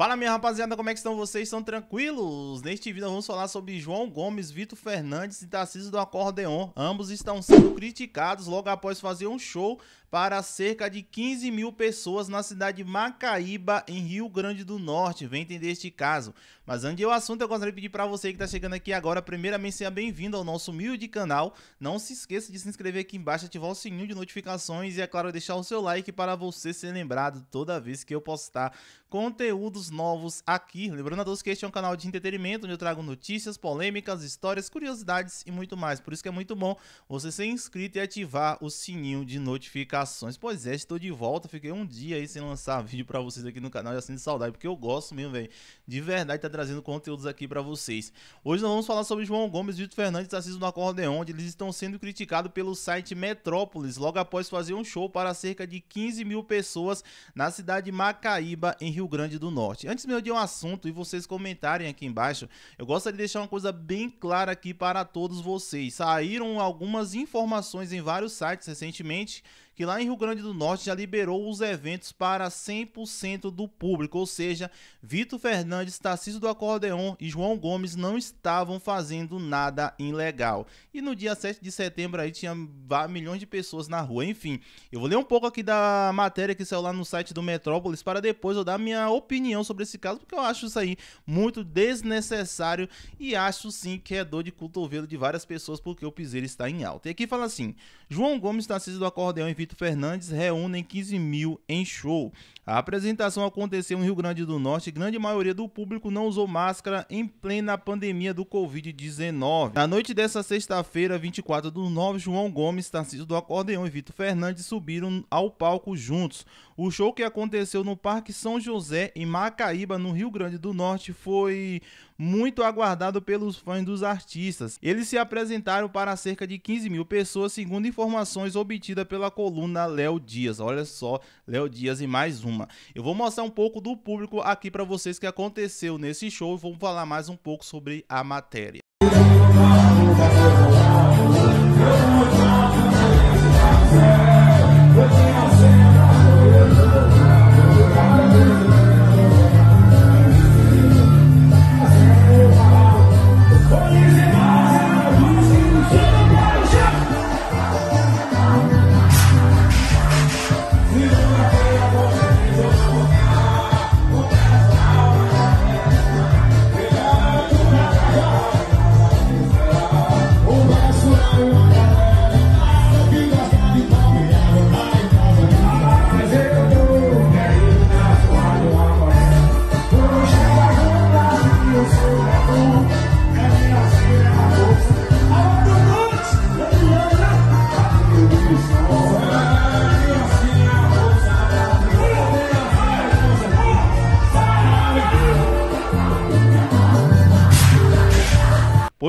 Fala minha rapaziada, como é que estão vocês? Estão tranquilos? Neste vídeo vamos falar sobre João Gomes, Vitor Fernandes e Tarcísio do Acordeon. Ambos estão sendo criticados logo após fazer um show para cerca de 15 mil pessoas na cidade de Macaíba, em Rio Grande do Norte. Vem entender este caso. Mas antes do assunto, eu gostaria de pedir para você que está chegando aqui agora, primeiramente, seja bem-vindo ao nosso humilde canal. Não se esqueça de se inscrever aqui embaixo, ativar o sininho de notificações e, é claro, deixar o seu like para você ser lembrado toda vez que eu postar conteúdos novos aqui. Lembrando a todos que este é um canal de entretenimento, onde eu trago notícias, polêmicas, histórias, curiosidades e muito mais. Por isso que é muito bom você ser inscrito e ativar o sininho de notificações notificações. Pois é, estou de volta. Fiquei um dia aí sem lançar vídeo para vocês aqui no canal. Já sinto saudade, porque eu gosto mesmo, velho. De verdade, tá trazendo conteúdos aqui para vocês. Hoje nós vamos falar sobre João Gomes e Vitor Fernandes Assis do Acordeon, onde eles estão sendo criticados pelo site Metrópolis, logo após fazer um show para cerca de 15 mil pessoas na cidade de Macaíba, em Rio Grande do Norte. Antes mesmo de um assunto e vocês comentarem aqui embaixo, eu gostaria de deixar uma coisa bem clara aqui para todos vocês. Saíram algumas informações em vários sites recentemente que lá em Rio Grande do Norte já liberou os eventos para 100% do público, ou seja, Vitor Fernandes, Tarcísio do Acordeon e João Gomes não estavam fazendo nada ilegal. E no dia 7 de setembro aí tinha milhões de pessoas na rua. Enfim, eu vou ler um pouco aqui da matéria que saiu lá no site do Metrópolis para depois eu dar minha opinião sobre esse caso, porque eu acho isso aí muito desnecessário e acho sim que é dor de cotovelo de várias pessoas porque o piseiro está em alta. E aqui fala assim: João Gomes, Tarcísio do Acordeon e Vitor Vitor Fernandes reúnem 15 mil em show. A apresentação aconteceu em Rio Grande do Norte e grande maioria do público não usou máscara em plena pandemia do Covid-19. Na noite dessa sexta-feira, 24 do 9, João Gomes, Tarcísio do Acordeão e Vitor Fernandes subiram ao palco juntos. O show que aconteceu no Parque São José, em Macaíba, no Rio Grande do Norte, foi muito aguardado pelos fãs dos artistas. Eles se apresentaram para cerca de 15 mil pessoas, segundo informações obtidas pela coluna Léo Dias. Olha só, Léo Dias e mais uma. Eu vou mostrar um pouco do público aqui para vocês que aconteceu nesse show e vamos falar mais um pouco sobre a matéria.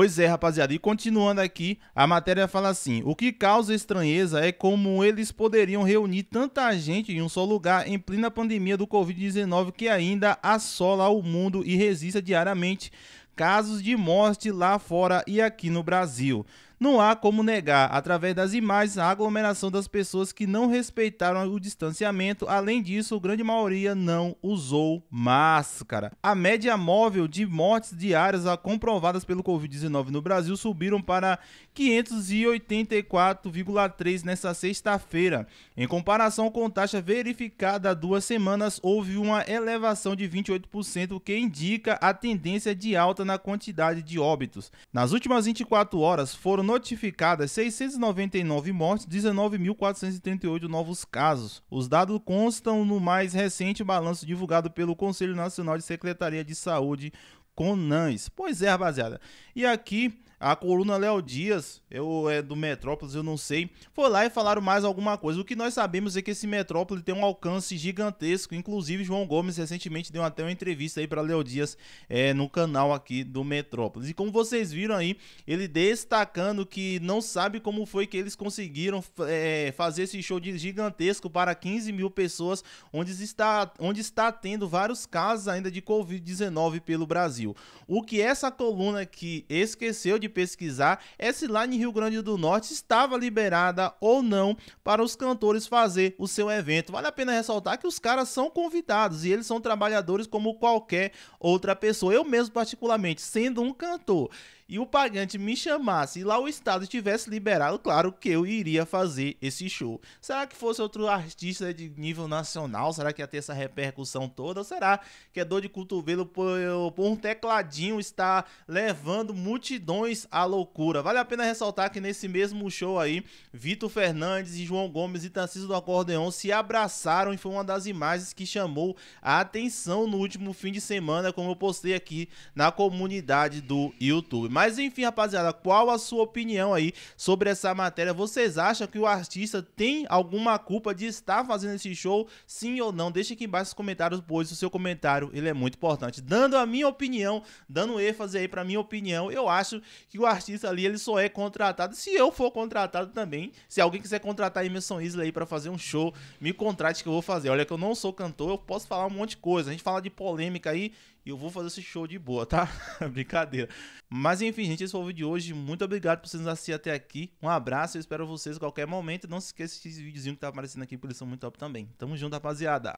Pois é, rapaziada. E continuando aqui, a matéria fala assim: o que causa estranheza é como eles poderiam reunir tanta gente em um só lugar em plena pandemia do Covid-19 que ainda assola o mundo e resiste diariamente casos de morte lá fora e aqui no Brasil. Não há como negar, através das imagens, a aglomeração das pessoas que não respeitaram o distanciamento. Além disso, a grande maioria não usou máscara. A média móvel de mortes diárias comprovadas pelo Covid-19 no Brasil subiram para 584,3 nesta sexta-feira. Em comparação com taxa verificada há duas semanas, houve uma elevação de 28%, o que indica a tendência de alta na quantidade de óbitos. Nas últimas 24 horas, foram notificadas 699 mortes, 19.438 novos casos. Os dados constam no mais recente balanço divulgado pelo Conselho Nacional de Secretaria de Saúde, CONANS. Pois é, rapaziada. E aqui a coluna Léo Dias, eu é do Metrópolis, eu não sei, foi lá e falaram mais alguma coisa. O que nós sabemos é que esse Metrópolis tem um alcance gigantesco. Inclusive, João Gomes recentemente deu até uma entrevista aí para Léo Dias é, no canal aqui do Metrópolis. E como vocês viram aí, ele destacando que não sabe como foi que eles conseguiram é, fazer esse show de gigantesco para 15 mil pessoas, onde está, onde está tendo vários casos ainda de Covid-19 pelo Brasil. O que essa coluna aqui esqueceu de pesquisar é se lá em Rio Grande do Norte estava liberada ou não para os cantores fazer o seu evento. Vale a pena ressaltar que os caras são convidados e eles são trabalhadores como qualquer outra pessoa. Eu mesmo, particularmente, sendo um cantor e o pagante me chamasse e lá o estado tivesse liberado, claro que eu iria fazer esse show. Será que fosse outro artista de nível nacional? Será que ia ter essa repercussão toda? Ou será que é dor de cotovelo por, por um tecladinho estar levando multidões à loucura? Vale a pena ressaltar que nesse mesmo show aí, Vitor Fernandes e João Gomes e Tarcísio do Acordeon se abraçaram e foi uma das imagens que chamou a atenção no último fim de semana, como eu postei aqui na comunidade do YouTube. Mas mas enfim, rapaziada, qual a sua opinião aí sobre essa matéria? Vocês acham que o artista tem alguma culpa de estar fazendo esse show? Sim ou não? Deixe aqui embaixo nos comentários, pois o seu comentário ele é muito importante. Dando a minha opinião, dando ênfase aí pra minha opinião, eu acho que o artista ali ele só é contratado se eu for contratado também. Se alguém quiser contratar Emerson Isla aí para fazer um show, me contrate que eu vou fazer. Olha que eu não sou cantor, eu posso falar um monte de coisa. A gente fala de polêmica aí e eu vou fazer esse show de boa, tá? Brincadeira. Mas enfim, gente, esse foi o vídeo de hoje. Muito obrigado por vocês assistir até aqui. Um abraço, eu espero vocês a qualquer momento. Não se esqueça desse videozinho que tá aparecendo aqui, porque eles são muito top também. Tamo junto, rapaziada.